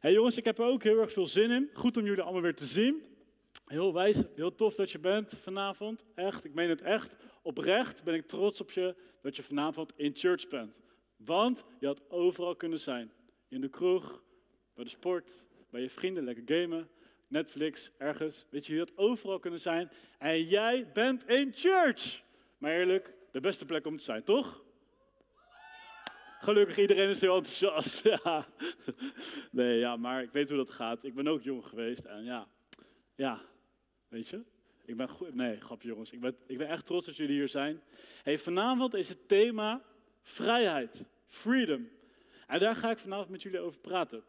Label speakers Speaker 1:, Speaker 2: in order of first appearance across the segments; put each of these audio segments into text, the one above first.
Speaker 1: Hey jongens, ik heb er ook heel erg veel zin in. Goed om jullie allemaal weer te zien. Heel wijs, heel tof dat je bent vanavond. Echt, ik meen het echt. Oprecht ben ik trots op je dat je vanavond in church bent. Want je had overal kunnen zijn. In de kroeg, bij de sport, bij je vrienden, lekker gamen, Netflix, ergens. Weet je, je had overal kunnen zijn. En jij bent in church. Maar eerlijk, de beste plek om te zijn, toch? Gelukkig, iedereen is heel enthousiast. Ja. Nee, ja, maar ik weet hoe dat gaat. Ik ben ook jong geweest en ja, ja, weet je. Ik ben goed. Nee, grapje jongens. Ik ben, ik ben echt trots dat jullie hier zijn. Hey, vanavond is het thema vrijheid, freedom. En daar ga ik vanavond met jullie over praten.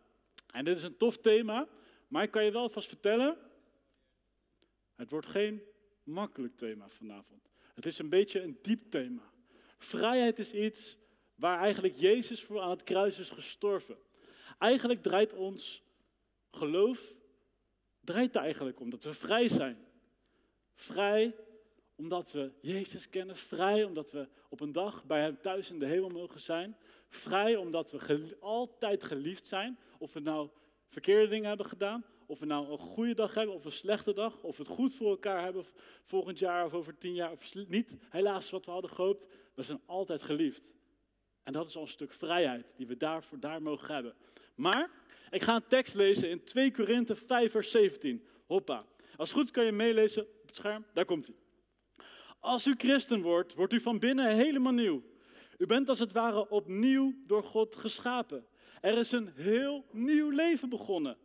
Speaker 1: En dit is een tof thema, maar ik kan je wel vast vertellen, het wordt geen makkelijk thema vanavond. Het is een beetje een diep thema. Vrijheid is iets waar eigenlijk Jezus voor aan het kruis is gestorven. Eigenlijk draait ons geloof draait eigenlijk om dat we vrij zijn. Vrij omdat we Jezus kennen, vrij omdat we op een dag bij Hem thuis in de hemel mogen zijn, vrij omdat we altijd geliefd zijn, of we nou verkeerde dingen hebben gedaan, of we nou een goede dag hebben of een slechte dag, of we het goed voor elkaar hebben volgend jaar of over tien jaar, of niet, helaas wat we hadden gehoopt, we zijn altijd geliefd. En dat is al een stuk vrijheid die we daarvoor daar mogen hebben. Maar ik ga een tekst lezen in 2 Korinthe 5 vers 17. Hoppa. Als het goed kan je meelezen op het scherm. Daar komt hij. Als u christen wordt, wordt u van binnen helemaal nieuw. U bent als het ware opnieuw door God geschapen. Er is een heel nieuw leven begonnen.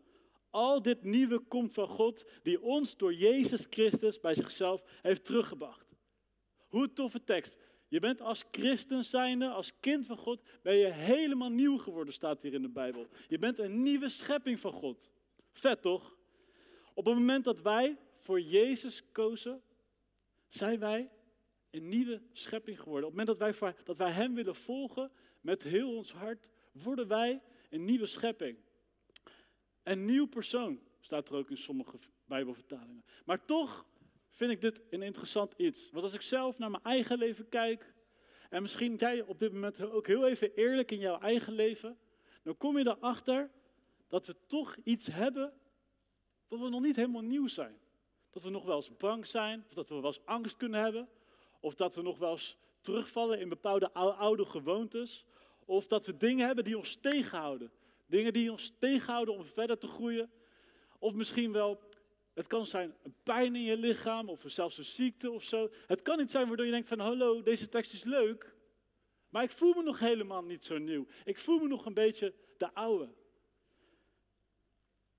Speaker 1: Al dit nieuwe komt van God, die ons door Jezus Christus bij zichzelf heeft teruggebracht. Hoe toffe tekst. Je bent als christen zijnde, als kind van God, ben je helemaal nieuw geworden, staat hier in de Bijbel. Je bent een nieuwe schepping van God. Vet toch? Op het moment dat wij voor Jezus kozen, zijn wij een nieuwe schepping geworden. Op het moment dat wij, dat wij Hem willen volgen met heel ons hart, worden wij een nieuwe schepping. Een nieuw persoon, staat er ook in sommige Bijbelvertalingen. Maar toch vind ik dit een interessant iets. Want als ik zelf naar mijn eigen leven kijk, en misschien jij op dit moment ook heel even eerlijk in jouw eigen leven, dan kom je erachter dat we toch iets hebben wat we nog niet helemaal nieuw zijn. Dat we nog wel eens bang zijn, of dat we wel eens angst kunnen hebben, of dat we nog wel eens terugvallen in bepaalde oude gewoontes, of dat we dingen hebben die ons tegenhouden. Dingen die ons tegenhouden om verder te groeien. Of misschien wel het kan zijn een pijn in je lichaam of zelfs een ziekte of zo. Het kan niet zijn waardoor je denkt van hallo, deze tekst is leuk, maar ik voel me nog helemaal niet zo nieuw. Ik voel me nog een beetje de oude.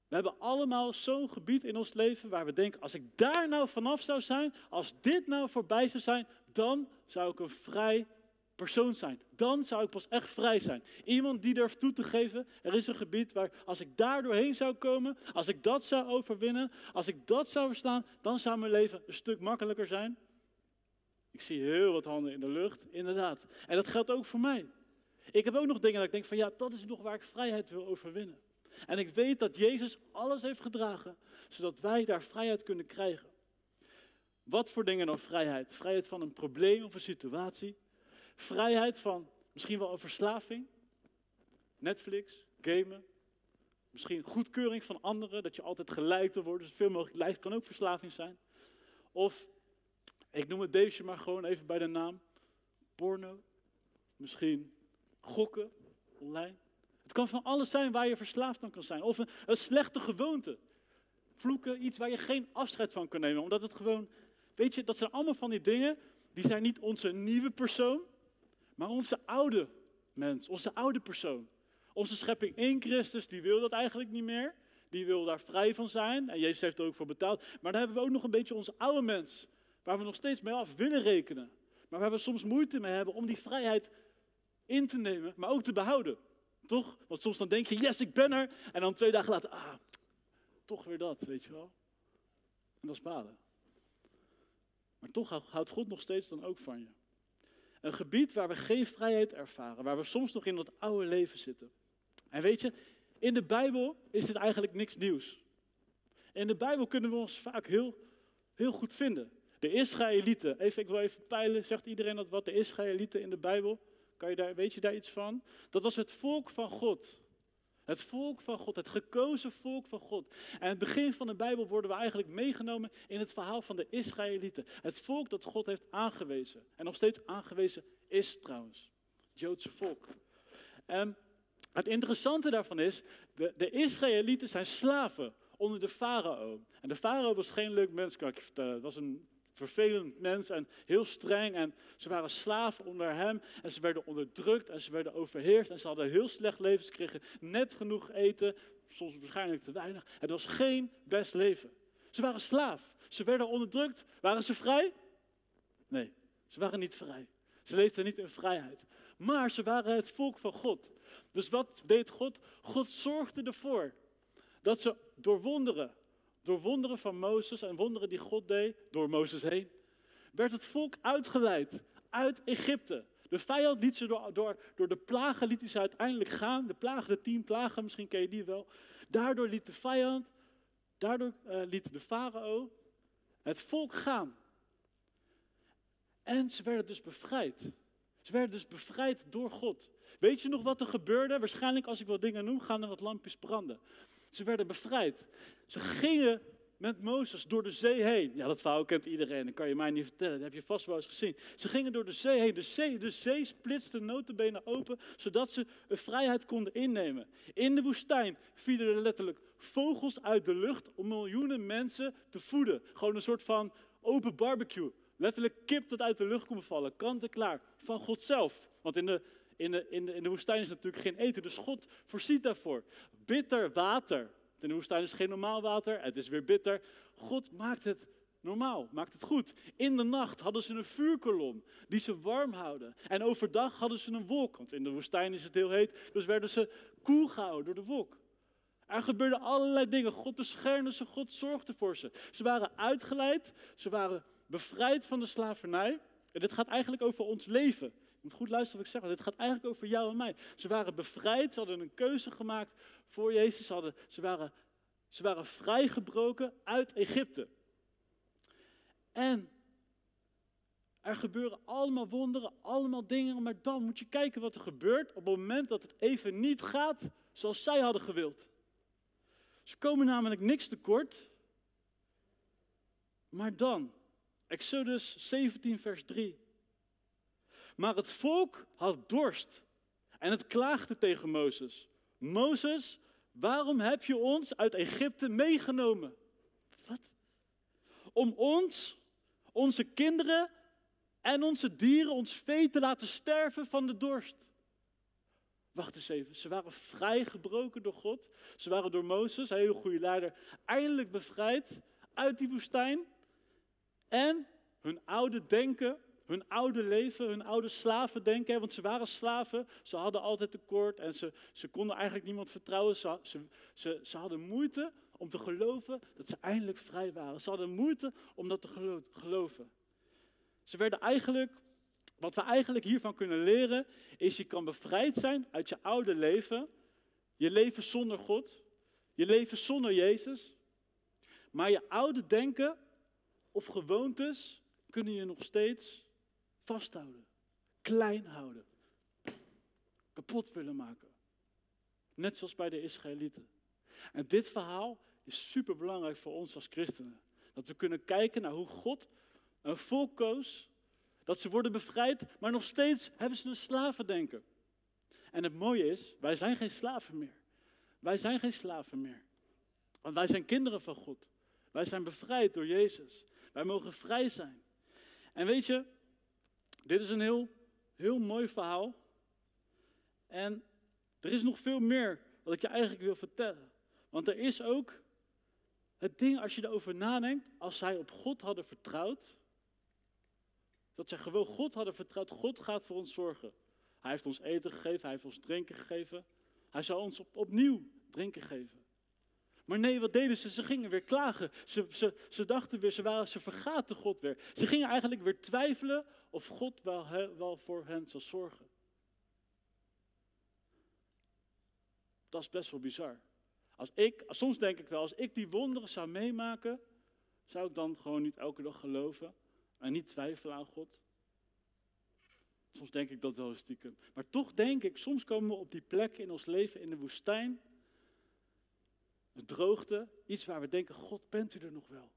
Speaker 1: We hebben allemaal zo'n gebied in ons leven waar we denken, als ik daar nou vanaf zou zijn, als dit nou voorbij zou zijn, dan zou ik een vrij persoon zijn. Dan zou ik pas echt vrij zijn. Iemand die durft toe te geven, er is een gebied waar als ik daar doorheen zou komen, als ik dat zou overwinnen, als ik dat zou verstaan, dan zou mijn leven een stuk makkelijker zijn. Ik zie heel wat handen in de lucht, inderdaad. En dat geldt ook voor mij. Ik heb ook nog dingen dat ik denk van ja, dat is nog waar ik vrijheid wil overwinnen. En ik weet dat Jezus alles heeft gedragen, zodat wij daar vrijheid kunnen krijgen. Wat voor dingen dan vrijheid? Vrijheid van een probleem of een situatie. Vrijheid van misschien wel een verslaving. Netflix, gamen. Misschien goedkeuring van anderen, dat je altijd geleid te worden. Dus veel mogelijk lijst kan ook verslaving zijn. Of, ik noem het beestje maar gewoon even bij de naam, porno. Misschien gokken online. Het kan van alles zijn waar je verslaafd aan kan zijn. Of een, een slechte gewoonte. Vloeken, iets waar je geen afscheid van kan nemen. Omdat het gewoon, weet je, dat zijn allemaal van die dingen, die zijn niet onze nieuwe persoon. Maar onze oude mens, onze oude persoon, onze schepping in Christus, die wil dat eigenlijk niet meer. Die wil daar vrij van zijn. En Jezus heeft er ook voor betaald. Maar dan hebben we ook nog een beetje onze oude mens, waar we nog steeds mee af willen rekenen. Maar waar we soms moeite mee hebben om die vrijheid in te nemen, maar ook te behouden. Toch? Want soms dan denk je, yes, ik ben er. En dan twee dagen later, ah, toch weer dat, weet je wel. En dat is balen. Maar toch houdt God nog steeds dan ook van je. Een gebied waar we geen vrijheid ervaren, waar we soms nog in dat oude leven zitten. En weet je, in de Bijbel is dit eigenlijk niks nieuws. In de Bijbel kunnen we ons vaak heel, heel goed vinden. De Israëlieten, even, ik wil even peilen, zegt iedereen dat wat? De Israëlieten in de Bijbel, kan je daar, weet je daar iets van? Dat was het volk van God. Het volk van God, het gekozen volk van God. En aan het begin van de Bijbel worden we eigenlijk meegenomen in het verhaal van de Israëlieten. Het volk dat God heeft aangewezen. En nog steeds aangewezen is trouwens. Het Joodse volk. En het interessante daarvan is, de, de Israëlieten zijn slaven onder de farao. En de farao was geen leuk mens, kan ik je vertellen. Het was een vervelend mens en heel streng. En ze waren slaven onder hem en ze werden onderdrukt en ze werden overheerst. En ze hadden heel slecht leven. Ze kregen net genoeg eten, soms waarschijnlijk te weinig. Het was geen best leven. Ze waren slaaf. Ze werden onderdrukt. Waren ze vrij? Nee, ze waren niet vrij. Ze leefden niet in vrijheid. Maar ze waren het volk van God. Dus wat deed God? God zorgde ervoor dat ze door wonderen, door wonderen van Mozes en wonderen die God deed door Mozes heen, werd het volk uitgeleid uit Egypte. De vijand liet ze door, door, door de plagen liet hij ze uiteindelijk gaan. De plagen, de tien plagen, misschien ken je die wel. Daardoor liet de vijand, daardoor uh, liet de farao het volk gaan. En ze werden dus bevrijd. Ze werden dus bevrijd door God. Weet je nog wat er gebeurde? Waarschijnlijk als ik wat dingen noem, gaan er wat lampjes branden. Ze werden bevrijd. Ze gingen met Mozes door de zee heen. Ja, dat verhaal kent iedereen, dat kan je mij niet vertellen. Dat heb je vast wel eens gezien. Ze gingen door de zee heen. De zee, de zee splitste notenbenen open, zodat ze vrijheid konden innemen. In de woestijn vielen er letterlijk vogels uit de lucht om miljoenen mensen te voeden. Gewoon een soort van open barbecue. Letterlijk kip dat uit de lucht komt vallen, kant en klaar. Van God zelf. Want in de, in, de, in, de, woestijn is natuurlijk geen eten, dus God voorziet daarvoor. Bitter water. In de woestijn is geen normaal water, het is weer bitter. God maakt het normaal, maakt het goed. In de nacht hadden ze een vuurkolom die ze warm houden. En overdag hadden ze een wolk, want in de woestijn is het heel heet, dus werden ze koel gehouden door de wolk. Er gebeurden allerlei dingen. God beschermde ze, God zorgde voor ze. Ze waren uitgeleid, ze waren bevrijd van de slavernij. En dit gaat eigenlijk over ons leven. Je moet goed luisteren wat ik zeg. Dit gaat eigenlijk over jou en mij. Ze waren bevrijd, ze hadden een keuze gemaakt voor Jezus. Hadden, ze, waren, ze waren vrijgebroken uit Egypte. En er gebeuren allemaal wonderen, allemaal dingen. Maar dan moet je kijken wat er gebeurt op het moment dat het even niet gaat zoals zij hadden gewild. Ze komen namelijk niks tekort. Maar dan, Exodus 17, vers 3. Maar het volk had dorst en het klaagde tegen Mozes. Mozes, waarom heb je ons uit Egypte meegenomen? Wat? Om ons, onze kinderen en onze dieren, ons vee te laten sterven van de dorst. Wacht eens even, ze waren vrijgebroken door God. Ze waren door Mozes, een hele goede leider, eindelijk bevrijd uit die woestijn. En hun oude denken, hun oude leven, hun oude slaven denken, want ze waren slaven, ze hadden altijd tekort en ze, ze konden eigenlijk niemand vertrouwen. Ze, ze, ze, hadden moeite om te geloven dat ze eindelijk vrij waren. Ze hadden moeite om dat te geloven. Ze werden eigenlijk, wat we eigenlijk hiervan kunnen leren, is je kan bevrijd zijn uit je oude leven, je leven zonder God, je leven zonder Jezus, maar je oude denken of gewoontes kunnen je nog steeds vasthouden, klein houden, kapot willen maken. Net zoals bij de Israëlieten. En dit verhaal is super belangrijk voor ons als christenen. Dat we kunnen kijken naar hoe God een volk koos, dat ze worden bevrijd, maar nog steeds hebben ze een slavendenken. En het mooie is, wij zijn geen slaven meer. Wij zijn geen slaven meer. Want wij zijn kinderen van God. Wij zijn bevrijd door Jezus. Wij mogen vrij zijn. En weet je, dit is een heel, heel mooi verhaal. En er is nog veel meer wat ik je eigenlijk wil vertellen. Want er is ook het ding, als je erover nadenkt, als zij op God hadden vertrouwd, dat zij gewoon God hadden vertrouwd, God gaat voor ons zorgen. Hij heeft ons eten gegeven, hij heeft ons drinken gegeven. Hij zal ons op, opnieuw drinken geven. Maar nee, wat deden ze? Ze gingen weer klagen. Ze, ze, ze dachten weer, ze, waren, ze vergaten God weer. Ze gingen eigenlijk weer twijfelen of God wel, wel voor hen zal zorgen. Dat is best wel bizar. Als ik, soms denk ik wel, als ik die wonderen zou meemaken, zou ik dan gewoon niet elke dag geloven en niet twijfelen aan God? Soms denk ik dat wel stiekem. Maar toch denk ik, soms komen we op die plekken in ons leven in de woestijn droogte, iets waar we denken, God, bent u er nog wel?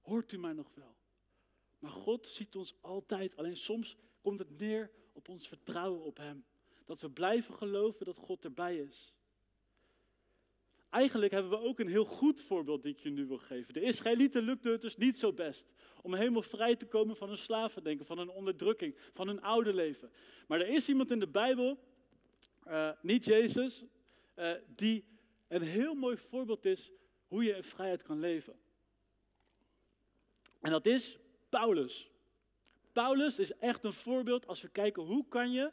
Speaker 1: Hoort u mij nog wel? Maar God ziet ons altijd, alleen soms komt het neer op ons vertrouwen op Hem. Dat we blijven geloven dat God erbij is. Eigenlijk hebben we ook een heel goed voorbeeld die ik je nu wil geven. De Israëlieten lukte het dus niet zo best om helemaal vrij te komen van hun slavendenken, van hun onderdrukking, van hun oude leven. Maar er is iemand in de Bijbel, uh, niet Jezus, uh, die een heel mooi voorbeeld is hoe je in vrijheid kan leven. En dat is Paulus. Paulus is echt een voorbeeld als we kijken hoe kan je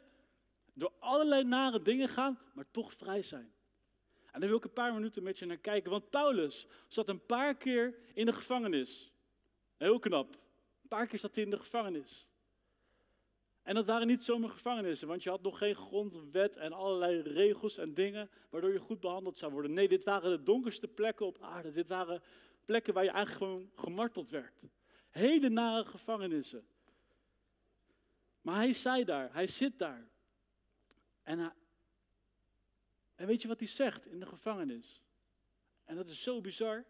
Speaker 1: door allerlei nare dingen gaan, maar toch vrij zijn. En daar wil ik een paar minuten met je naar kijken. Want Paulus zat een paar keer in de gevangenis. Heel knap. Een paar keer zat hij in de gevangenis. En dat waren niet zomaar gevangenissen, want je had nog geen grondwet en allerlei regels en dingen waardoor je goed behandeld zou worden. Nee, dit waren de donkerste plekken op aarde. Dit waren plekken waar je eigenlijk gewoon gemarteld werd. Hele nare gevangenissen. Maar hij zei daar, hij zit daar. En, en weet je wat hij zegt in de gevangenis? En dat is zo bizar.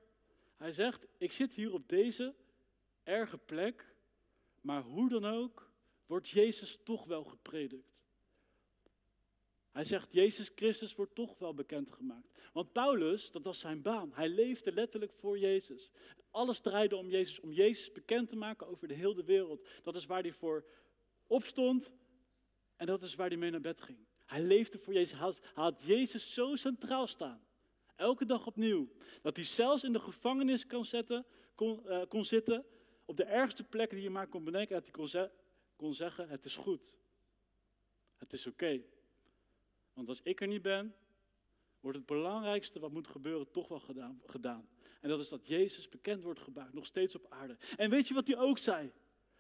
Speaker 1: Hij zegt, ik zit hier op deze erge plek, maar hoe dan ook wordt Jezus toch wel gepredikt. Hij zegt, Jezus Christus wordt toch wel bekendgemaakt. Want Paulus, dat was zijn baan. Hij leefde letterlijk voor Jezus. Alles draaide om Jezus, om Jezus bekend te maken over de hele wereld. Dat is waar hij voor opstond en dat is waar hij mee naar bed ging. Hij leefde voor Jezus. Hij had, Jezus zo centraal staan. Elke dag opnieuw. Dat hij zelfs in de gevangenis kon, zetten, kon, uh, kon zitten. Op de ergste plek die je maar kon bedenken. Dat hij kon, ze kon zeggen, het is goed. Het is oké. Want als ik er niet ben, wordt het belangrijkste wat moet gebeuren toch wel gedaan. En dat is dat Jezus bekend wordt gemaakt, nog steeds op aarde. En weet je wat hij ook zei?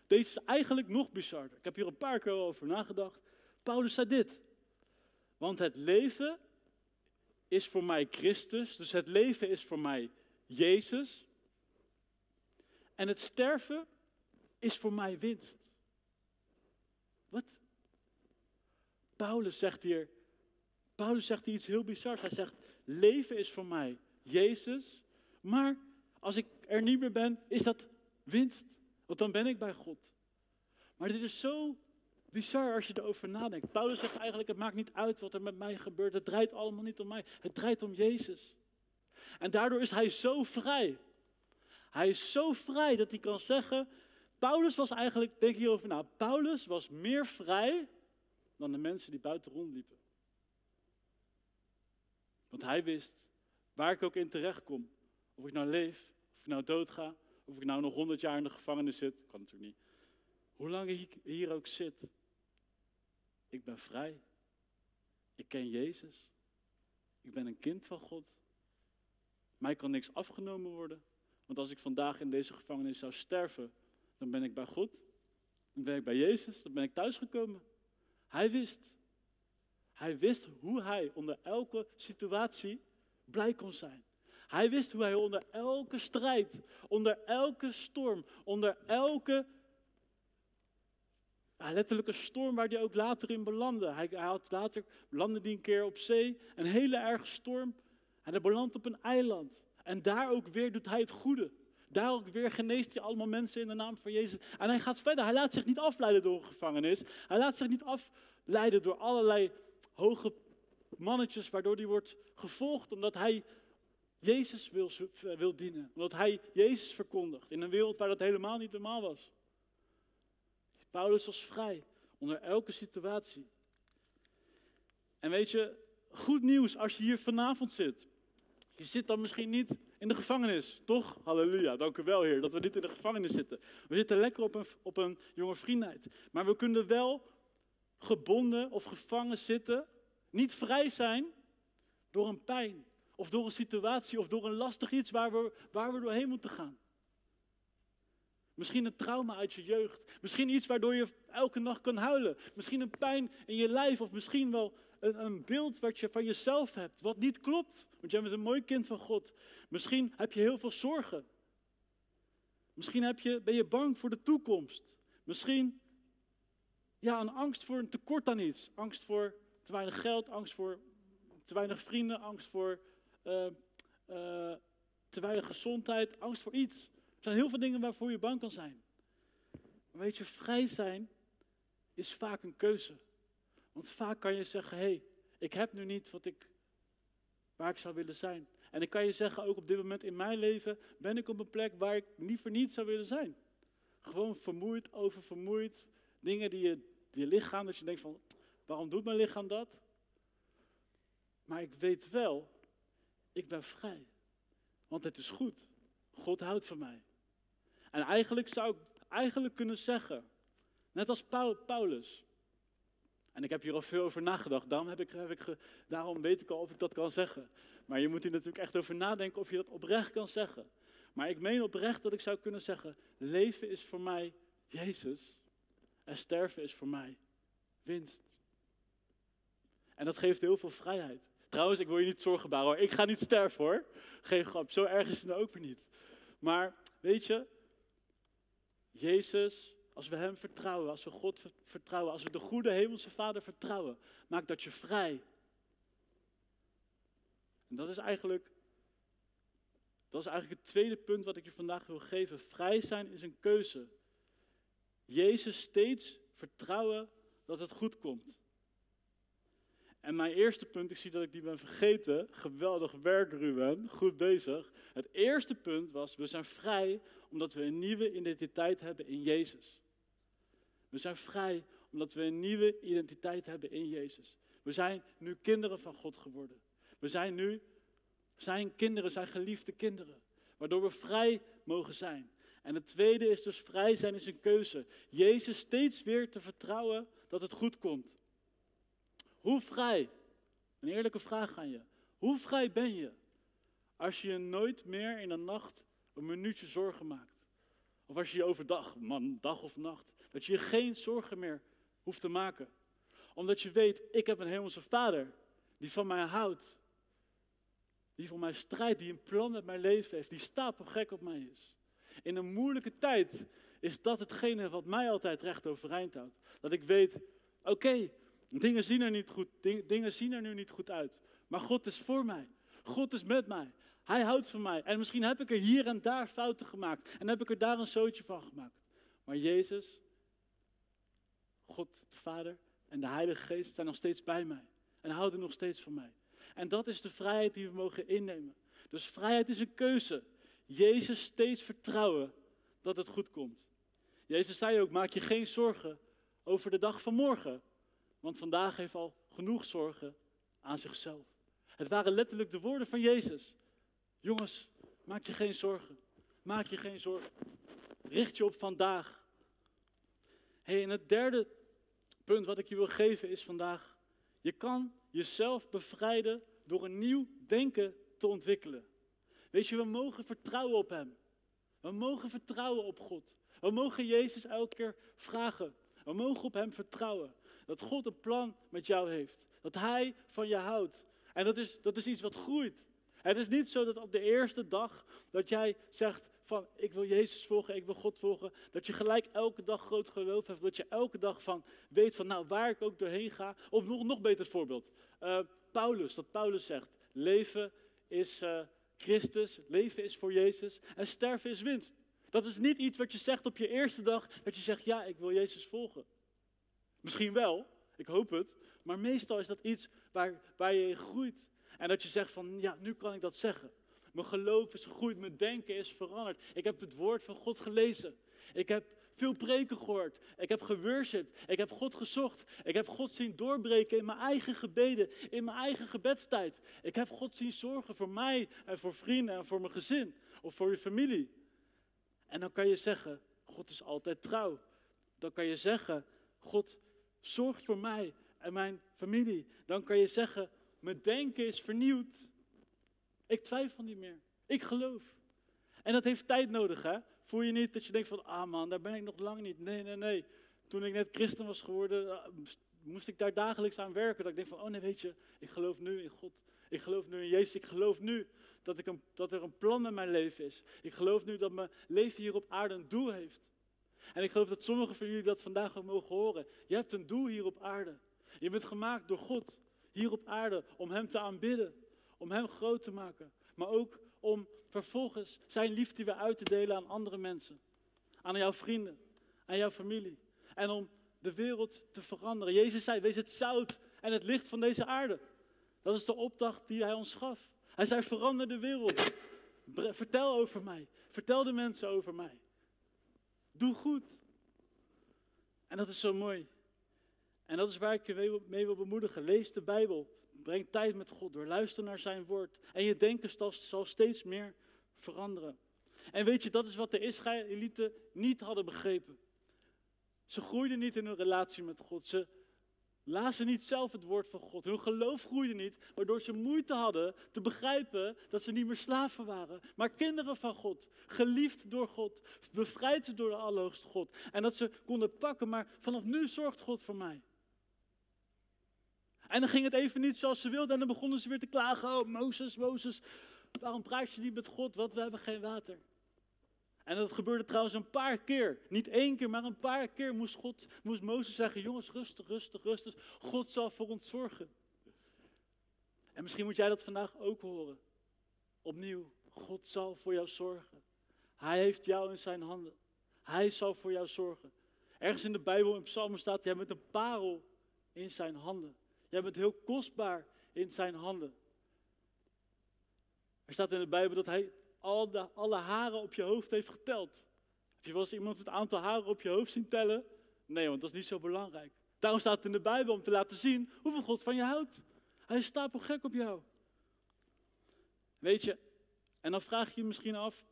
Speaker 1: Deze is eigenlijk nog bizarder. Ik heb hier een paar keer over nagedacht. Paulus zei dit. Want het leven is voor mij Christus, dus het leven is voor mij Jezus. En het sterven is voor mij winst. Wat? Paulus zegt hier, Paulus zegt hier iets heel bizars. Hij zegt, leven is voor mij Jezus, maar als ik er niet meer ben, is dat winst. Want dan ben ik bij God. Maar dit is zo bizar als je erover nadenkt. Paulus zegt eigenlijk, het maakt niet uit wat er met mij gebeurt. Het draait allemaal niet om mij. Het draait om Jezus. En daardoor is hij zo vrij. Hij is zo vrij dat hij kan zeggen, Paulus was eigenlijk, denk hierover na, Paulus was meer vrij dan de mensen die buiten rondliepen. Want hij wist, waar ik ook in terecht kom, of ik nou leef, of ik nou doodga, of ik nou nog honderd jaar in de gevangenis zit, kan natuurlijk niet. Hoe lang ik hier ook zit, ik ben vrij. Ik ken Jezus. Ik ben een kind van God. Mij kan niks afgenomen worden. Want als ik vandaag in deze gevangenis zou sterven, dan ben ik bij God. Dan ben ik bij Jezus. Dan ben ik thuisgekomen. Hij wist. Hij wist hoe hij onder elke situatie blij kon zijn. Hij wist hoe hij onder elke strijd, onder elke storm, onder elke ja, letterlijk een storm waar hij ook later in belandde. Hij, hij had later, belandde die een keer op zee, een hele erge storm. En hij belandt op een eiland. En daar ook weer doet hij het goede. Daar ook weer geneest hij allemaal mensen in de naam van Jezus. En hij gaat verder. Hij laat zich niet afleiden door een gevangenis. Hij laat zich niet afleiden door allerlei hoge mannetjes, waardoor hij wordt gevolgd omdat hij Jezus wil, wil dienen. Omdat hij Jezus verkondigt in een wereld waar dat helemaal niet normaal was. Paulus was vrij onder elke situatie. En weet je, goed nieuws als je hier vanavond zit. Je zit dan misschien niet in de gevangenis, toch? Halleluja, dank u wel Heer, dat we niet in de gevangenis zitten. We zitten lekker op een, op een jonge vriendheid. Maar we kunnen wel gebonden of gevangen zitten, niet vrij zijn door een pijn. Of door een situatie of door een lastig iets waar we, waar we doorheen moeten gaan. Misschien een trauma uit je jeugd. Misschien iets waardoor je elke nacht kan huilen. Misschien een pijn in je lijf. Of misschien wel een, een, beeld wat je van jezelf hebt. Wat niet klopt. Want jij bent een mooi kind van God. Misschien heb je heel veel zorgen. Misschien heb je, ben je bang voor de toekomst. Misschien ja, een angst voor een tekort aan iets. Angst voor te weinig geld. Angst voor te weinig vrienden. Angst voor uh, te weinig gezondheid, angst voor iets. Er zijn heel veel dingen waarvoor je bang kan zijn. Maar weet je, vrij zijn is vaak een keuze. Want vaak kan je zeggen, hé, hey, ik heb nu niet wat ik, waar ik zou willen zijn. En ik kan je zeggen, ook op dit moment in mijn leven ben ik op een plek waar ik liever niet zou willen zijn. Gewoon vermoeid, oververmoeid. Dingen die je, je lichaam, dat je denkt van, waarom doet mijn lichaam dat? Maar ik weet wel, ik ben vrij. Want het is goed. God houdt van mij. En eigenlijk zou ik eigenlijk kunnen zeggen, net als Paulus. En ik heb hier al veel over nagedacht, daarom, daarom weet ik al of ik dat kan zeggen. Maar je moet hier natuurlijk echt over nadenken of je dat oprecht kan zeggen. Maar ik meen oprecht dat ik zou kunnen zeggen, leven is voor mij Jezus en sterven is voor mij winst. En dat geeft heel veel vrijheid. Trouwens, ik wil je niet zorgen baren. Ik ga niet sterven hoor. Geen grap, zo erg is het nou ook weer niet. Maar weet je, Jezus, als we Hem vertrouwen, als we God vertrouwen, als we de goede Hemelse Vader vertrouwen, maakt dat je vrij. En dat is eigenlijk, dat is eigenlijk het tweede punt wat ik je vandaag wil geven. Vrij zijn is een keuze. Jezus steeds vertrouwen dat het goed komt. En mijn eerste punt, ik zie dat ik die ben vergeten. Geweldig werk, Ruben. Goed bezig. Het eerste punt was, we zijn vrij omdat we een nieuwe identiteit hebben in Jezus. We zijn vrij omdat we een nieuwe identiteit hebben in Jezus. We zijn nu kinderen van God geworden. We zijn nu zijn kinderen, zijn geliefde kinderen. Waardoor we vrij mogen zijn. En het tweede is dus vrij zijn is een keuze. Jezus steeds weer te vertrouwen dat het goed komt. Hoe vrij? Een eerlijke vraag aan je. Hoe vrij ben je als je je nooit meer in de nacht een minuutje zorgen maakt? Of als je je overdag, man, dag of nacht, dat je je geen zorgen meer hoeft te maken. Omdat je weet, ik heb een hemelse vader die van mij houdt. Die voor mij strijdt, die een plan met mijn leven heeft, die stapelgek op mij is. In een moeilijke tijd is dat hetgene wat mij altijd recht overeind houdt. Dat ik weet, oké, Dingen zien er niet goed, dingen zien er nu niet goed uit. Maar God is voor mij. God is met mij. Hij houdt van mij. En misschien heb ik er hier en daar fouten gemaakt. En heb ik er daar een zootje van gemaakt. Maar Jezus, God de Vader en de Heilige Geest zijn nog steeds bij mij. En houden nog steeds van mij. En dat is de vrijheid die we mogen innemen. Dus vrijheid is een keuze. Jezus steeds vertrouwen dat het goed komt. Jezus zei ook, maak je geen zorgen over de dag van morgen. Want vandaag heeft al genoeg zorgen aan zichzelf. Het waren letterlijk de woorden van Jezus. Jongens, maak je geen zorgen. Maak je geen zorgen. Richt je op vandaag. Hey, en het derde punt wat ik je wil geven is vandaag. Je kan jezelf bevrijden door een nieuw denken te ontwikkelen. Weet je, we mogen vertrouwen op Hem. We mogen vertrouwen op God. We mogen Jezus elke keer vragen. We mogen op Hem vertrouwen. Dat God een plan met jou heeft. Dat Hij van je houdt. En dat is, dat is iets wat groeit. Het is niet zo dat op de eerste dag dat jij zegt van ik wil Jezus volgen, ik wil God volgen, dat je gelijk elke dag groot geloof hebt, dat je elke dag van weet van nou waar ik ook doorheen ga. Of nog, nog beter voorbeeld, uh, Paulus, dat Paulus zegt, leven is uh, Christus, leven is voor Jezus en sterven is winst. Dat is niet iets wat je zegt op je eerste dag, dat je zegt ja ik wil Jezus volgen. Misschien wel, ik hoop het. Maar meestal is dat iets waar, waar je in groeit. En dat je zegt van, ja, nu kan ik dat zeggen. Mijn geloof is gegroeid, mijn denken is veranderd. Ik heb het woord van God gelezen. Ik heb veel preken gehoord. Ik heb geworshipped. Ik heb God gezocht. Ik heb God zien doorbreken in mijn eigen gebeden, in mijn eigen gebedstijd. Ik heb God zien zorgen voor mij en voor vrienden en voor mijn gezin of voor je familie. En dan kan je zeggen, God is altijd trouw. Dan kan je zeggen, God zorgt voor mij en mijn familie, dan kan je zeggen, mijn denken is vernieuwd. Ik twijfel niet meer. Ik geloof. En dat heeft tijd nodig, hè? Voel je niet dat je denkt van, ah man, daar ben ik nog lang niet. Nee, nee, nee. Toen ik net christen was geworden, eh, moest ik daar dagelijks aan werken. Dat ik denk van, oh nee, weet je, ik geloof nu in God. Ik geloof nu in Jezus. Ik geloof nu dat, ik een, dat er een plan met mijn leven is. Ik geloof nu dat mijn leven hier op aarde een doel heeft. En ik geloof dat sommigen van jullie dat vandaag ook mogen horen. Je hebt een doel hier op aarde. Je bent gemaakt door God hier op aarde om Hem te aanbidden. Om Hem groot te maken. Maar ook om vervolgens zijn liefde weer uit te delen aan andere mensen. Aan jouw vrienden, aan jouw familie. En om de wereld te veranderen. Jezus zei, wees het zout en het licht van deze aarde. Dat is de opdracht die hij ons gaf. Hij zei, verander de wereld. Vertel over mij. Vertel de mensen over mij. Doe goed. En dat is zo mooi. En dat is waar ik je mee wil bemoedigen. Lees de Bijbel. Breng tijd met God door. Luister naar zijn woord. En je denken zal steeds meer veranderen. En weet je, dat is wat de Israëlieten niet hadden begrepen. Ze groeiden niet in hun relatie met God. Ze lazen niet zelf het woord van God. Hun geloof groeide niet, waardoor ze moeite hadden te begrijpen dat ze niet meer slaven waren, maar kinderen van God. Geliefd door God, bevrijd door de Allerhoogste God. En dat ze konden pakken, maar vanaf nu zorgt God voor mij. En dan ging het even niet zoals ze wilden en dan begonnen ze weer te klagen. Oh, Mozes, Mozes, waarom praat je niet met God? Want we hebben geen water. En dat gebeurde trouwens een paar keer. Niet één keer, maar een paar keer moest, God, moest Mozes zeggen: Jongens, rustig, rustig, rustig. God zal voor ons zorgen. En misschien moet jij dat vandaag ook horen. Opnieuw, God zal voor jou zorgen. Hij heeft jou in zijn handen. Hij zal voor jou zorgen. Ergens in de Bijbel, in Psalmen staat: Jij bent een parel in zijn handen. Jij bent heel kostbaar in zijn handen. Er staat in de Bijbel dat hij alle haren op je hoofd heeft geteld. Heb je wel eens iemand het aantal haren op je hoofd zien tellen? Nee, want dat is niet zo belangrijk. Daarom staat het in de Bijbel om te laten zien hoeveel God van je houdt. Hij is stapelgek op jou. Weet je, en dan vraag je je misschien af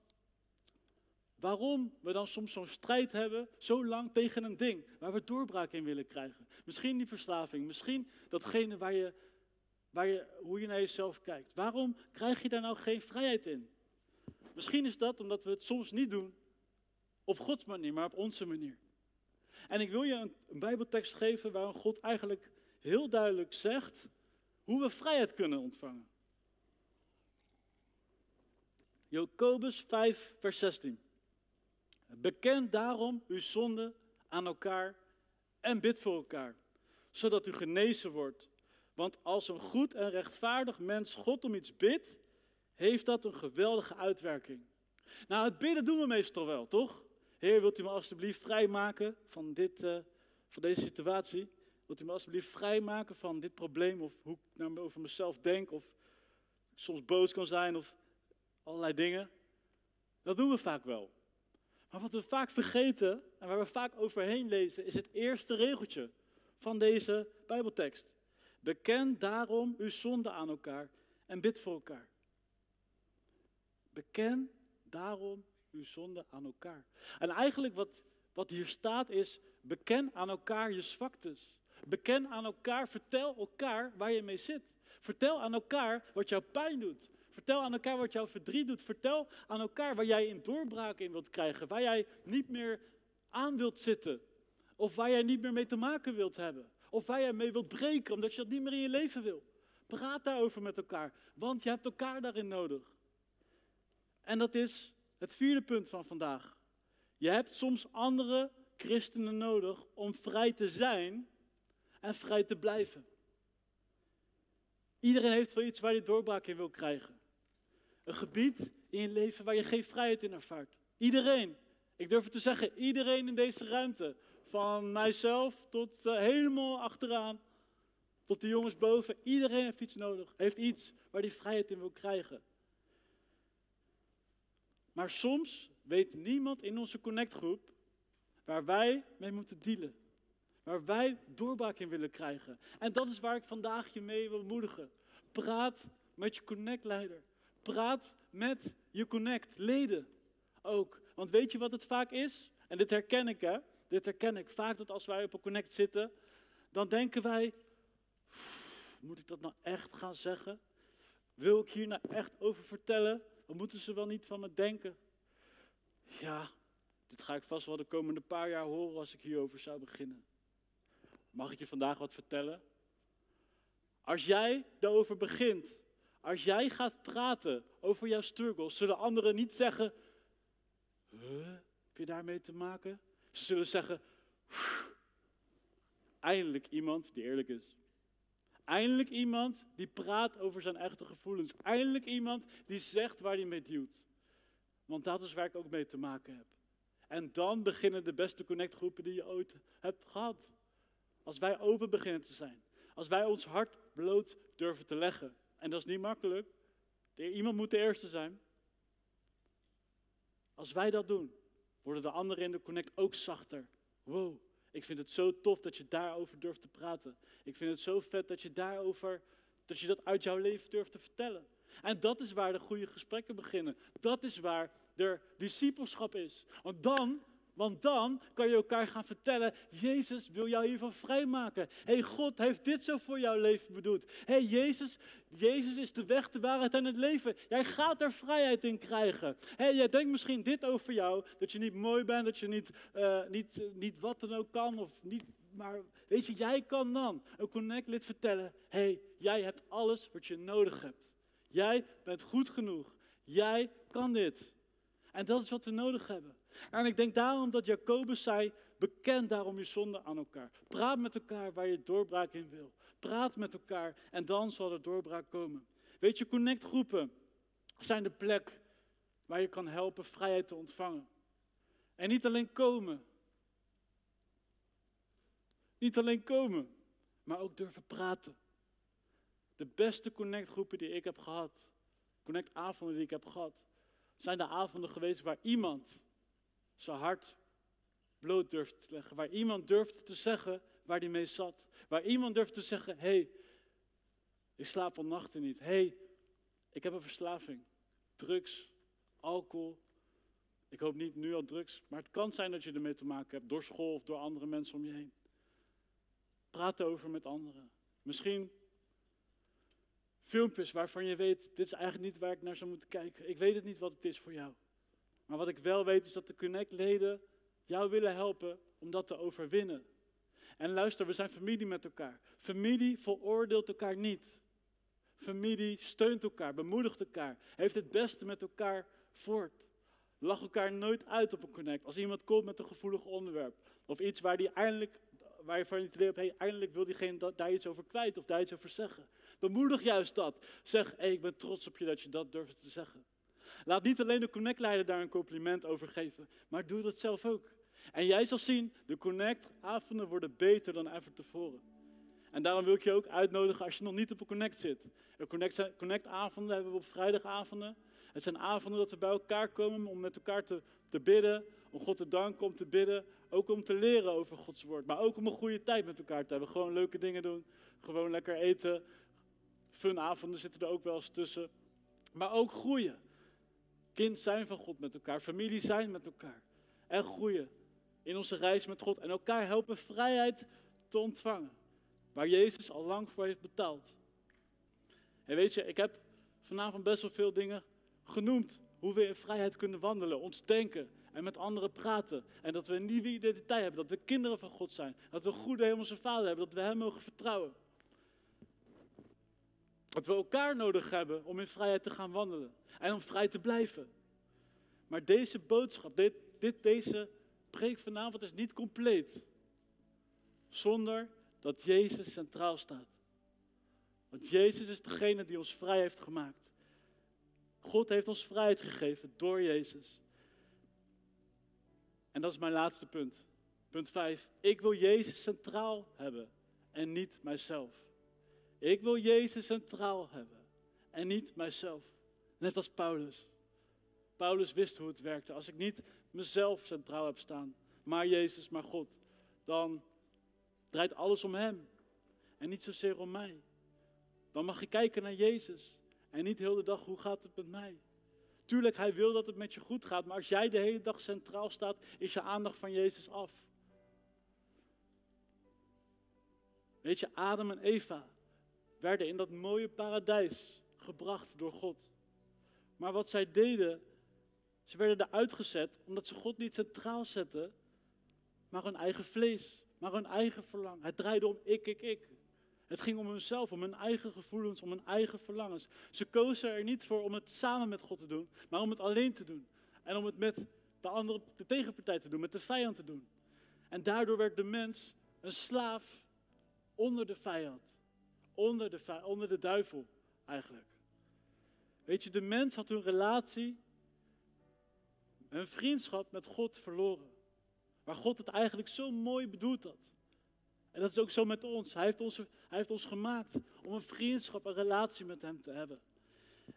Speaker 1: waarom we dan soms zo'n strijd hebben, zo lang tegen een ding waar we doorbraak in willen krijgen. Misschien die verslaving, misschien datgene waar je, waar je, hoe je naar jezelf kijkt. Waarom krijg je daar nou geen vrijheid in? Misschien is dat omdat we het soms niet doen op Gods manier, maar op onze manier. En ik wil je een, Bijbeltekst geven waarin God eigenlijk heel duidelijk zegt hoe we vrijheid kunnen ontvangen. Jacobus 5, vers 16. Bekend daarom uw zonde aan elkaar en bid voor elkaar, zodat u genezen wordt. Want als een goed en rechtvaardig mens God om iets bidt, heeft dat een geweldige uitwerking. Nou, het bidden doen we meestal wel, toch? Heer, wilt u me alstublieft vrijmaken van, dit, uh, van deze situatie? Wilt u me alstublieft vrijmaken van dit probleem? Of hoe ik nou over mezelf denk? Of soms boos kan zijn? Of allerlei dingen? Dat doen we vaak wel. Maar wat we vaak vergeten en waar we vaak overheen lezen, is het eerste regeltje van deze Bijbeltekst. Beken daarom uw zonde aan elkaar en bid voor elkaar. Beken daarom uw zonde aan elkaar. En eigenlijk wat, wat hier staat is, beken aan elkaar je zwaktes. Beken aan elkaar, vertel elkaar waar je mee zit. Vertel aan elkaar wat jou pijn doet. Vertel aan elkaar wat jou verdriet doet. Vertel aan elkaar waar jij in doorbraak in wilt krijgen. Waar jij niet meer aan wilt zitten. Of waar jij niet meer mee te maken wilt hebben. Of waar jij mee wilt breken omdat je dat niet meer in je leven wil. Praat daarover met elkaar, want je hebt elkaar daarin nodig. En dat is het vierde punt van vandaag. Je hebt soms andere christenen nodig om vrij te zijn en vrij te blijven. Iedereen heeft wel iets waar hij doorbraak in wil krijgen. Een gebied in je leven waar je geen vrijheid in ervaart. Iedereen. Ik durf het te zeggen, iedereen in deze ruimte. Van mijzelf tot uh, helemaal achteraan. Tot de jongens boven. Iedereen heeft iets nodig. Heeft iets waar hij vrijheid in wil krijgen. Maar soms weet niemand in onze connectgroep waar wij mee moeten dealen. Waar wij doorbraak in willen krijgen. En dat is waar ik vandaag je mee wil moedigen. Praat met je connectleider. Praat met je connect-leden ook. Want weet je wat het vaak is? En dit herken ik, hè? Dit herken ik. Vaak dat als wij op een connect zitten, dan denken wij: moet ik dat nou echt gaan zeggen? Wil ik hier nou echt over vertellen? Wat moeten ze wel niet van me denken? Ja, dit ga ik vast wel de komende paar jaar horen als ik hierover zou beginnen. Mag ik je vandaag wat vertellen? Als jij daarover begint, als jij gaat praten over jouw struggles, zullen anderen niet zeggen: heb je daarmee te maken? Ze zullen zeggen: eindelijk iemand die eerlijk is. Eindelijk iemand die praat over zijn echte gevoelens. Eindelijk iemand die zegt waar hij mee duwt. Want dat is waar ik ook mee te maken heb. En dan beginnen de beste connectgroepen die je ooit hebt gehad. Als wij open beginnen te zijn. Als wij ons hart bloot durven te leggen. En dat is niet makkelijk. Iemand moet de eerste zijn. Als wij dat doen, worden de anderen in de connect ook zachter. Wow, ik vind het zo tof dat je daarover durft te praten. Ik vind het zo vet dat je daarover, dat je dat uit jouw leven durft te vertellen. En dat is waar de goede gesprekken beginnen. Dat is waar er discipelschap is. Want dan, want dan kan je elkaar gaan vertellen, Jezus wil jou hiervan vrijmaken. hey, God heeft dit zo voor jouw leven bedoeld. hey, Jezus, Jezus is de weg, de waarheid en het leven. Jij gaat er vrijheid in krijgen. hey, jij denkt misschien dit over jou, dat je niet mooi bent, dat je niet, uh, niet, niet wat dan ook kan of niet maar weet je, jij kan dan een connect-lid vertellen: hey, jij hebt alles wat je nodig hebt. Jij bent goed genoeg. Jij kan dit. En dat is wat we nodig hebben. En ik denk daarom dat Jacobus zei, bekend daarom je zonde aan elkaar. Praat met elkaar waar je doorbraak in wil. Praat met elkaar en dan zal er doorbraak komen. Weet je, connectgroepen zijn de plek waar je kan helpen vrijheid te ontvangen. En niet alleen komen. Niet alleen komen, maar ook durven praten. De beste connectgroepen die ik heb gehad, connectavonden die ik heb gehad, zijn de avonden geweest waar iemand zijn hart bloot durfde te leggen. Waar iemand durfde te zeggen waar hij mee zat. Waar iemand durfde te zeggen, hé, hey, ik slaap al nachten niet. Hé, hey, ik heb een verslaving. Drugs, alcohol. Ik hoop niet nu al drugs, maar het kan zijn dat je ermee te maken hebt door school of door andere mensen om je heen. Praat erover met anderen. Misschien filmpjes waarvan je weet, dit is eigenlijk niet waar ik naar zou moeten kijken. Ik weet het niet wat het is voor jou. Maar wat ik wel weet is dat de Connect-leden jou willen helpen om dat te overwinnen. En luister, we zijn familie met elkaar. Familie veroordeelt elkaar niet. Familie steunt elkaar, bemoedigt elkaar, heeft het beste met elkaar voort. Lach elkaar nooit uit op een connect. Als iemand komt met een gevoelig onderwerp of iets waar die eindelijk waar je van het idee hebt, hey, eindelijk wil diegene daar iets over kwijt of daar iets over zeggen. Bemoedig juist dat. Zeg, hey, ik ben trots op je dat je dat durft te zeggen. Laat niet alleen de Connect-leider daar een compliment over geven, maar doe dat zelf ook. En jij zal zien, de Connect-avonden worden beter dan ever tevoren. En daarom wil ik je ook uitnodigen als je nog niet op een Connect zit. Connect-avonden hebben we op vrijdagavonden. Het zijn avonden dat we bij elkaar komen om met elkaar te, te bidden, om God te danken, om te bidden. Ook om te leren over Gods woord, maar ook om een goede tijd met elkaar te hebben. Gewoon leuke dingen doen, gewoon lekker eten. Funavonden zitten er ook wel eens tussen. Maar ook groeien. Kind zijn van God met elkaar, familie zijn met elkaar. En groeien in onze reis met God en elkaar helpen vrijheid te ontvangen. Waar Jezus al lang voor heeft betaald. En weet je, ik heb vanavond best wel veel dingen genoemd. Hoe we in vrijheid kunnen wandelen, ons denken, en met anderen praten. En dat we een nieuwe identiteit hebben, dat we kinderen van God zijn. Dat we een goede hemelse vader hebben, dat we hem mogen vertrouwen. Dat we elkaar nodig hebben om in vrijheid te gaan wandelen en om vrij te blijven. Maar deze boodschap, dit, dit, deze preek vanavond is niet compleet zonder dat Jezus centraal staat. Want Jezus is degene die ons vrij heeft gemaakt. God heeft ons vrijheid gegeven door Jezus. En dat is mijn laatste punt. Punt 5. Ik wil Jezus centraal hebben en niet mijzelf. Ik wil Jezus centraal hebben en niet mijzelf. Net als Paulus. Paulus wist hoe het werkte. Als ik niet mezelf centraal heb staan, maar Jezus, maar God, dan draait alles om Hem en niet zozeer om mij. Dan mag je kijken naar Jezus en niet heel de dag hoe gaat het met mij. Tuurlijk, hij wil dat het met je goed gaat, maar als jij de hele dag centraal staat, is je aandacht van Jezus af. Weet je, Adam en Eva werden in dat mooie paradijs gebracht door God. Maar wat zij deden, ze werden eruit gezet omdat ze God niet centraal zetten, maar hun eigen vlees, maar hun eigen verlangen. Het draaide om ik, ik, ik. Het ging om hunzelf, om hun eigen gevoelens, om hun eigen verlangens. Ze kozen er niet voor om het samen met God te doen, maar om het alleen te doen. En om het met de andere, de tegenpartij te doen, met de vijand te doen. En daardoor werd de mens een slaaf onder de vijand. Onder de, onder de duivel, eigenlijk. Weet je, de mens had hun relatie een vriendschap met God verloren. Waar God het eigenlijk zo mooi bedoeld had. En dat is ook zo met ons. Hij heeft ons, hij heeft ons gemaakt om een vriendschap, een relatie met Hem te hebben.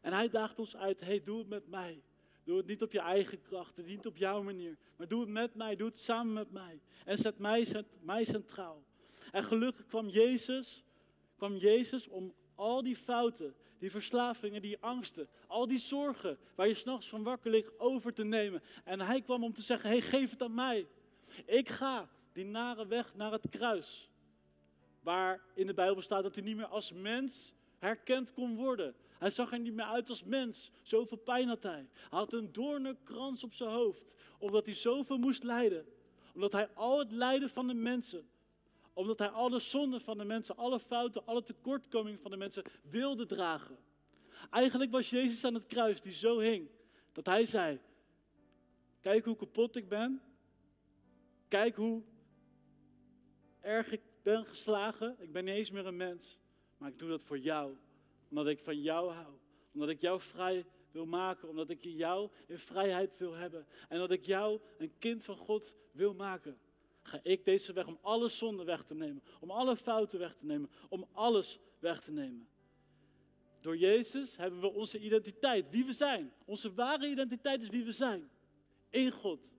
Speaker 1: En Hij daagt ons uit, hey, doe het met mij. Doe het niet op je eigen krachten, niet op jouw manier. Maar doe het met mij, doe het samen met mij. En zet mij, zet mij centraal. En gelukkig kwam Jezus, kwam Jezus om al die fouten, die verslavingen, die angsten, al die zorgen waar je s'nachts van wakker ligt over te nemen. En hij kwam om te zeggen, hey, geef het aan mij. Ik ga die nare weg naar het kruis. Waar in de Bijbel staat dat hij niet meer als mens herkend kon worden. Hij zag er niet meer uit als mens. Zoveel pijn had hij. Hij had een doornenkrans op zijn hoofd. Omdat hij zoveel moest lijden. Omdat hij al het lijden van de mensen. Omdat hij alle zonden van de mensen, alle fouten, alle tekortkomingen van de mensen wilde dragen. Eigenlijk was Jezus aan het kruis die zo hing. Dat hij zei, kijk hoe kapot ik ben. Kijk hoe erg ik ben geslagen. Ik ben niet eens meer een mens. Maar ik doe dat voor jou. Omdat ik van jou hou. Omdat ik jou vrij wil maken. Omdat ik jou in vrijheid wil hebben. En dat ik jou een kind van God wil maken. Ga ik deze weg om alle zonden weg te nemen. Om alle fouten weg te nemen. Om alles weg te nemen. Door Jezus hebben we onze identiteit, wie we zijn. Onze ware identiteit is wie we zijn. In God.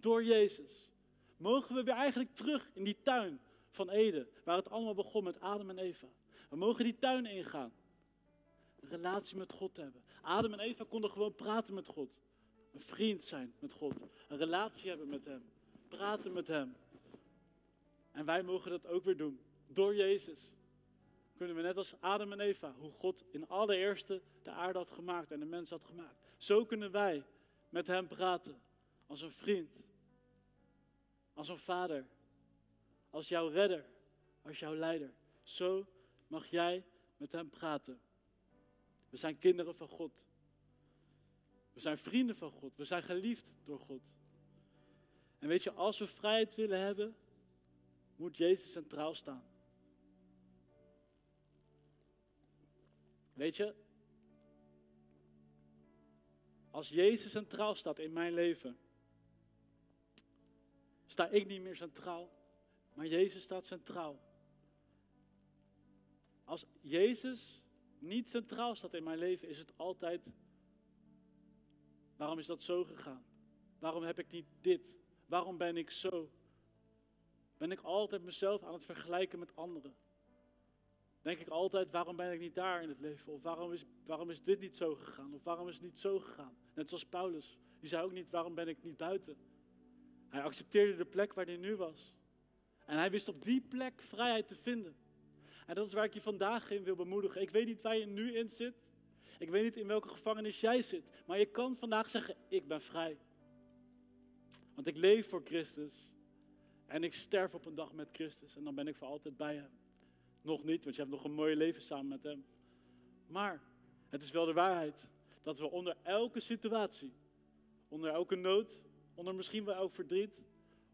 Speaker 1: Door Jezus mogen we weer eigenlijk terug in die tuin van Eden, waar het allemaal begon met Adam en Eva. We mogen die tuin ingaan. Een relatie met God hebben. Adam en Eva konden gewoon praten met God. Een vriend zijn met God. Een relatie hebben met Hem. Praten met Hem. En wij mogen dat ook weer doen. Door Jezus. Kunnen we net als Adam en Eva, hoe God in allereerste de aarde had gemaakt en de mens had gemaakt. Zo kunnen wij met Hem praten. Als een vriend. Als een vader. Als jouw redder. Als jouw leider. Zo mag jij met hem praten. We zijn kinderen van God. We zijn vrienden van God. We zijn geliefd door God. En weet je, als we vrijheid willen hebben, moet Jezus centraal staan. Weet je, als Jezus centraal staat in mijn leven, sta ik niet meer centraal, maar Jezus staat centraal. Als Jezus niet centraal staat in mijn leven, is het altijd, waarom is dat zo gegaan? Waarom heb ik niet dit? Waarom ben ik zo? Ben ik altijd mezelf aan het vergelijken met anderen? Denk ik altijd, waarom ben ik niet daar in het leven? Of waarom is, waarom is dit niet zo gegaan? Of waarom is het niet zo gegaan? Net zoals Paulus. Die zei ook niet, waarom ben ik niet buiten? Hij accepteerde de plek waar hij nu was. En hij wist op die plek vrijheid te vinden. En dat is waar ik je vandaag in wil bemoedigen. Ik weet niet waar je nu in zit. Ik weet niet in welke gevangenis jij zit. Maar je kan vandaag zeggen, ik ben vrij. Want ik leef voor Christus. En ik sterf op een dag met Christus. En dan ben ik voor altijd bij Hem. Nog niet, want je hebt nog een mooi leven samen met Hem. Maar het is wel de waarheid dat we onder elke situatie, onder elke nood, onder misschien wel elk verdriet,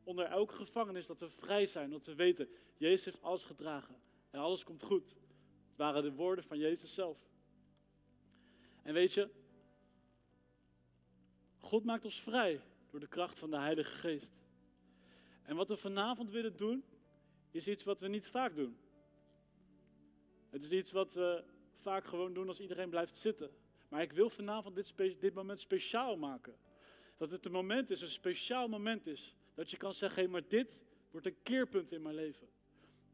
Speaker 1: onder elke gevangenis, dat we vrij zijn. Dat we weten, Jezus heeft alles gedragen en alles komt goed. Het waren de woorden van Jezus zelf. En weet je, God maakt ons vrij door de kracht van de Heilige Geest. En wat we vanavond willen doen, is iets wat we niet vaak doen. Het is iets wat we vaak gewoon doen als iedereen blijft zitten. Maar ik wil vanavond dit, dit moment speciaal maken. Dat het een moment is, een speciaal moment is. Dat je kan zeggen, hé, maar dit wordt een keerpunt in mijn leven.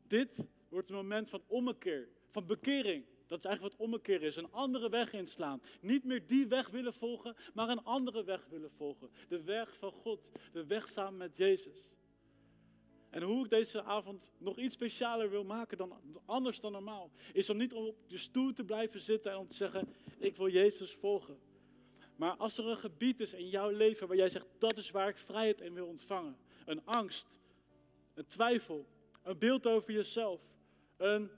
Speaker 1: Dit wordt een moment van ommekeer, van bekering. Dat is eigenlijk wat ommekeer is. Een andere weg inslaan. Niet meer die weg willen volgen, maar een andere weg willen volgen. De weg van God. De weg samen met Jezus. En hoe ik deze avond nog iets specialer wil maken dan anders dan normaal, is om niet op je stoel te blijven zitten en om te zeggen: Ik wil Jezus volgen. Maar als er een gebied is in jouw leven waar jij zegt, dat is waar ik vrijheid in wil ontvangen. Een angst, een twijfel, een beeld over jezelf, een,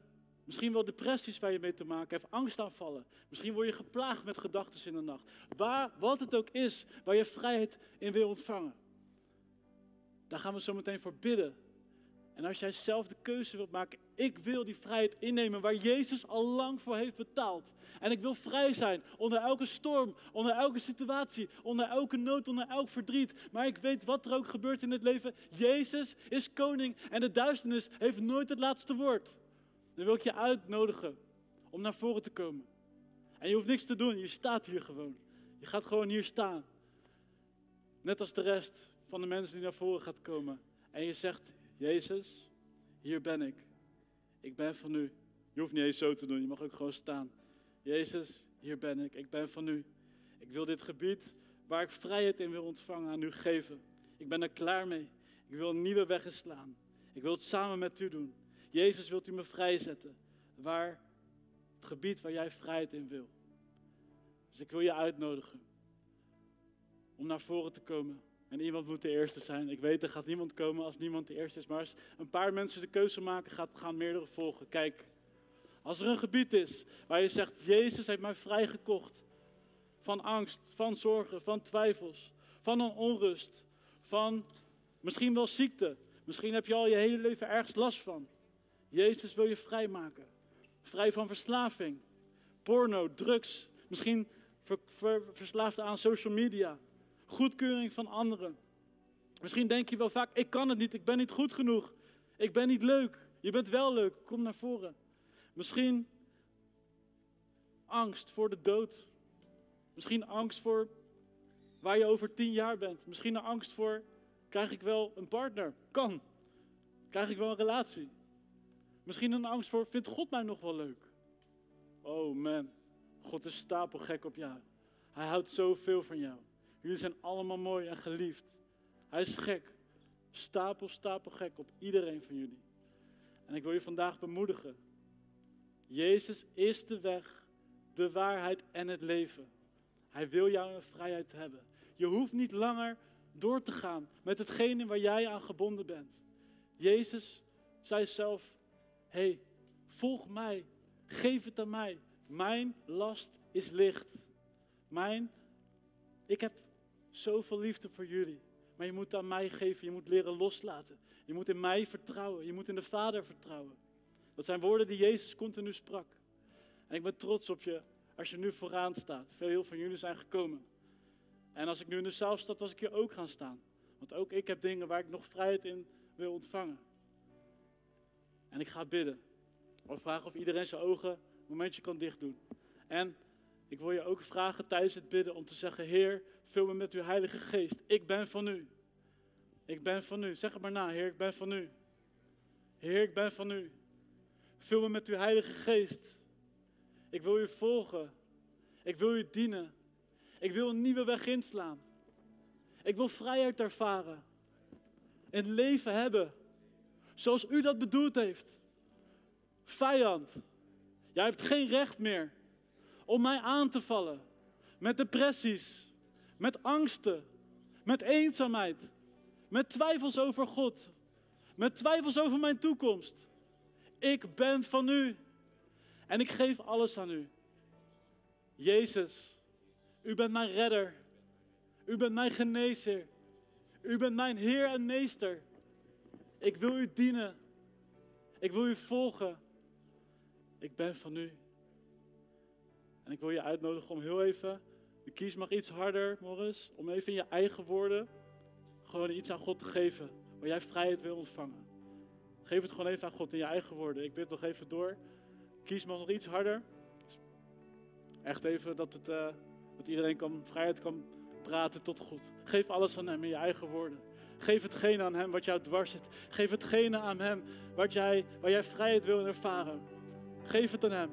Speaker 1: misschien wel depressies waar je mee te maken hebt, angstaanvallen. Misschien word je geplaagd met gedachten in de nacht. Waar, wat het ook is waar je vrijheid in wil ontvangen. Daar gaan we zo meteen voor bidden. En als jij zelf de keuze wilt maken, ik wil die vrijheid innemen waar Jezus al lang voor heeft betaald. En ik wil vrij zijn onder elke storm, onder elke situatie, onder elke nood, onder elk verdriet. Maar ik weet wat er ook gebeurt in het leven. Jezus is koning en de duisternis heeft nooit het laatste woord. Dan wil ik je uitnodigen om naar voren te komen. En je hoeft niks te doen, je staat hier gewoon. Je gaat gewoon hier staan. Net als de rest van de mensen die naar voren gaat komen. En je zegt, Jezus, hier ben ik. Ik ben van u. Je hoeft niet eens zo te doen, je mag ook gewoon staan. Jezus, hier ben ik. Ik ben van u. Ik wil dit gebied waar ik vrijheid in wil ontvangen aan u geven. Ik ben er klaar mee. Ik wil nieuwe weg inslaan. Ik wil het samen met u doen. Jezus, wilt u me vrijzetten? Waar het gebied waar jij vrijheid in wil. Dus ik wil je uitnodigen om naar voren te komen. En iemand moet de eerste zijn. Ik weet, er gaat niemand komen als niemand de eerste is. Maar als een paar mensen de keuze maken, gaan meerdere volgen. Kijk, als er een gebied is waar je zegt, Jezus heeft mij vrijgekocht. Van angst, van zorgen, van twijfels, van een onrust, van misschien wel ziekte. Misschien heb je al je hele leven ergens last van. Jezus wil je vrijmaken. Vrij van verslaving, porno, drugs, misschien verslaafd aan social media goedkeuring van anderen. Misschien denk je wel vaak, ik kan het niet, ik ben niet goed genoeg. Ik ben niet leuk. Je bent wel leuk, kom naar voren. Misschien angst voor de dood. Misschien angst voor waar je over tien jaar bent. Misschien een angst voor, krijg ik wel een partner? Kan. Krijg ik wel een relatie? Misschien een angst voor, vindt God mij nog wel leuk? Oh man, God is stapelgek op jou. Hij houdt zoveel van jou. Jullie zijn allemaal mooi en geliefd. Hij is gek. Stapel, stapel gek op iedereen van jullie. En ik wil je vandaag bemoedigen. Jezus is de weg, de waarheid en het leven. Hij wil jou een vrijheid hebben. Je hoeft niet langer door te gaan met hetgene waar jij aan gebonden bent. Jezus zei zelf: hey, volg mij, geef het aan mij. Mijn last is licht. Mijn, ik heb Zoveel liefde voor jullie. Maar je moet aan mij geven. Je moet leren loslaten. Je moet in mij vertrouwen. Je moet in de Vader vertrouwen. Dat zijn woorden die Jezus continu sprak. En ik ben trots op je als je nu vooraan staat. Veel van jullie zijn gekomen. En als ik nu in de zaal sta, was ik hier ook gaan staan. Want ook ik heb dingen waar ik nog vrijheid in wil ontvangen. En ik ga bidden. Ik vragen of iedereen zijn ogen een momentje kan dicht doen. En ik wil je ook vragen tijdens het bidden om te zeggen: Heer, vul me met uw Heilige Geest. Ik ben van u. Ik ben van u. Zeg het maar na, Heer, ik ben van u. Heer, ik ben van u. Vul me met uw Heilige Geest. Ik wil u volgen. Ik wil u dienen. Ik wil een nieuwe weg inslaan. Ik wil vrijheid ervaren. Een leven hebben. Zoals u dat bedoeld heeft. Vijand. Jij hebt geen recht meer om mij aan te vallen. Met depressies, met angsten, met eenzaamheid, met twijfels over God, met twijfels over mijn toekomst. Ik ben van u en ik geef alles aan u. Jezus, u bent mijn redder. U bent mijn genezer. U bent mijn Heer en Meester. Ik wil u dienen. Ik wil u volgen. Ik ben van u. En ik wil je uitnodigen om heel even, de kies mag iets harder, Morris, om even in je eigen woorden gewoon iets aan God te geven, waar jij vrijheid wil ontvangen. Geef het gewoon even aan God in je eigen woorden. Ik bid nog even door. Kies mag nog iets harder. Echt even dat, het, uh, dat iedereen kan, vrijheid kan praten tot God. Geef alles aan Hem in je eigen woorden. Geef hetgene aan Hem wat jou dwars zit. Geef hetgene aan Hem wat jij, waar jij vrijheid wil ervaren. Geef het aan Hem.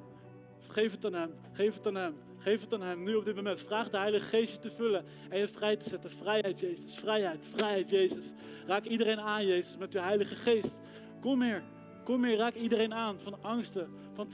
Speaker 1: Geef het aan Hem. Geef het aan Hem. Geef het aan Hem. Nu op dit moment. Vraag de Heilige Geest je te vullen en je vrij te zetten. Vrijheid, Jezus. Vrijheid, vrijheid, Jezus. Raak iedereen aan, Jezus, met uw Heilige Geest. Kom hier. Kom hier. Raak iedereen aan van angsten,